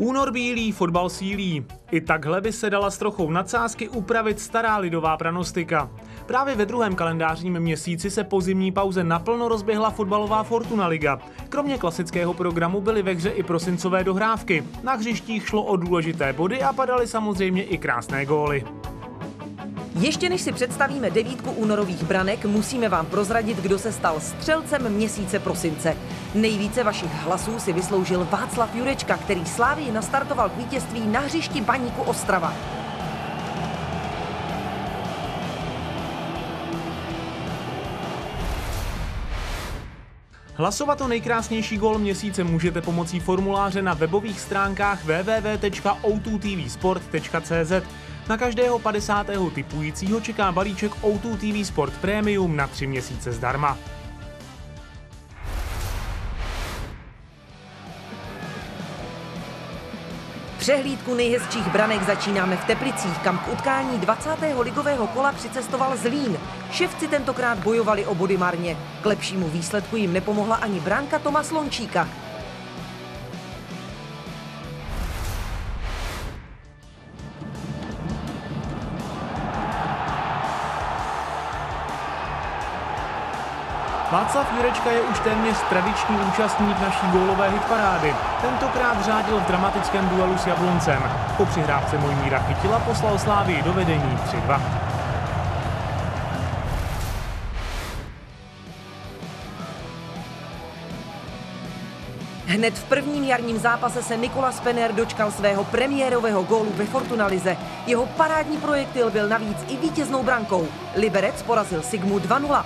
Únor bílý, fotbal sílí. I takhle by se dala s trochou nadsázky upravit stará lidová pranostika. Právě ve druhém kalendářním měsíci se po zimní pauze naplno rozběhla fotbalová Fortuna Liga. Kromě klasického programu byly ve hře i prosincové dohrávky. Na hřištích šlo o důležité body a padaly samozřejmě i krásné góly. Ještě než si představíme devítku únorových branek, musíme vám prozradit, kdo se stal střelcem měsíce prosince. Nejvíce vašich hlasů si vysloužil Václav Jurečka, který Slávii nastartoval k vítězství na hřišti Baníku Ostrava. Hlasovat o nejkrásnější gól měsíce můžete pomocí formuláře na webových stránkách www.o2tvsport.cz. Na každého 50. typujícího čeká balíček O2 TV Sport Premium na 3 měsíce zdarma. Přehlídku nejhezčích branek začínáme v Teplicích, kam k utkání 20. ligového kola přicestoval Zlín. Ševci tentokrát bojovali o body marně. K lepšímu výsledku jim nepomohla ani bránka Toma Slončíka. Václav Jurečka je už téměř tradiční účastník naší gólové hitparády. Tentokrát řádil v dramatickém duelu s Jabloncem. Po přihrávce Mojmíra Chytila poslal Slávii do vedení 3-2. Hned v prvním jarním zápase se Nikola Spener dočkal svého premiérového gólu ve Fortunalize. Jeho parádní projektil byl navíc i vítěznou brankou. Liberec porazil Sigmu 2-0.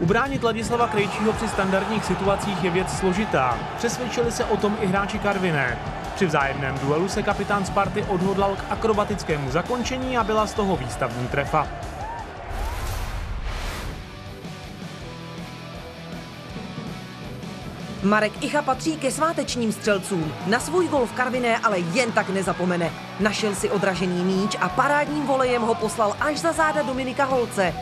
Ubránit Ladislava Krejčího při standardních situacích je věc složitá. Přesvědčili se o tom i hráči Karviné. Při vzájemném duelu se kapitán Sparty odhodlal k akrobatickému zakončení a byla z toho výstavní trefa. Marek Icha patří ke svátečním střelcům. Na svůj gol v Karviné ale jen tak nezapomene. Našel si odražený míč a parádním volejem ho poslal až za záda Dominika Holce.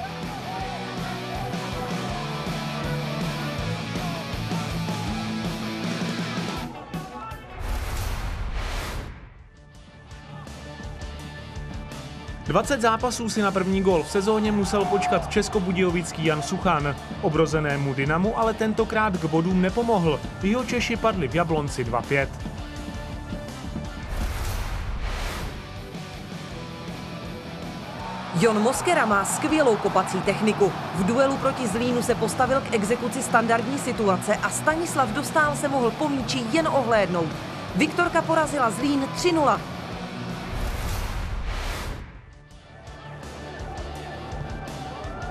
Dvacet zápasů si na první gol v sezóně musel počkat českobudějovický Jan Suchan. Obrozenému Dynamu ale tentokrát k bodům nepomohl. Jeho Češi padli v Jablonci 2-5. Jon Moskera má skvělou kopací techniku. V duelu proti Zlínu se postavil k exekuci standardní situace a Stanislav Dostál se mohl po míči jen ohlédnout. Viktorka porazila Zlín 3-0.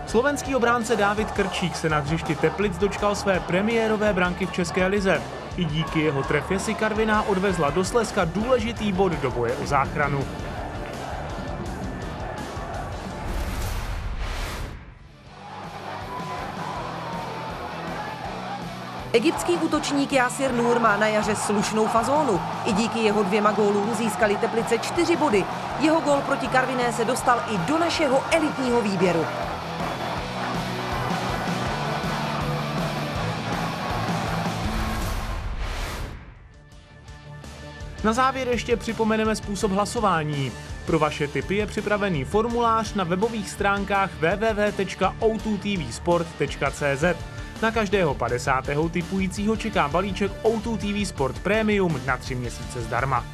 Slovenský obránce Dávid Krčík se na hřišti Teplic dočkal své premiérové branky v České lize. I díky jeho trefě si Karviná odvezla do Slezska důležitý bod do boje o záchranu. Egyptský útočník Jasir Nur má na jaře slušnou fazónu. I díky jeho dvěma gólům získali Teplice čtyři body. Jeho gól proti Karviné se dostal i do našeho elitního výběru. Na závěr ještě připomeneme způsob hlasování. Pro vaše tipy je připravený formulář na webových stránkách www.o2tvsport.cz. Na každého 50. typujícího čeká balíček O2 TV Sport Premium na 3 měsíce zdarma.